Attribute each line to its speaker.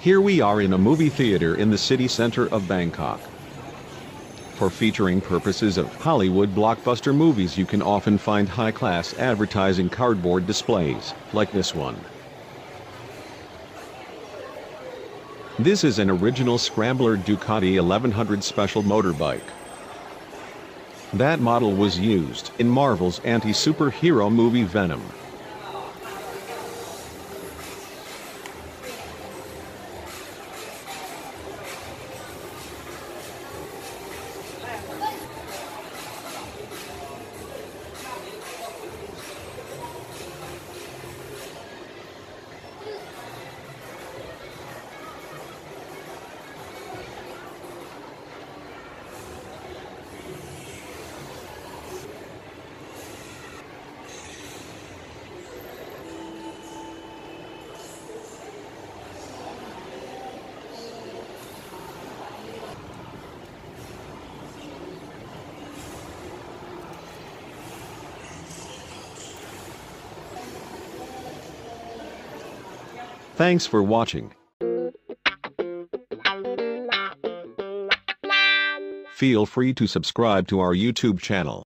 Speaker 1: Here we are in a movie theater in the city center of Bangkok. For featuring purposes of Hollywood blockbuster movies you can often find high-class advertising cardboard displays, like this one. This is an original Scrambler Ducati 1100 special motorbike. That model was used in Marvel's anti-superhero movie Venom. Thanks for watching. Feel free to subscribe to our YouTube channel.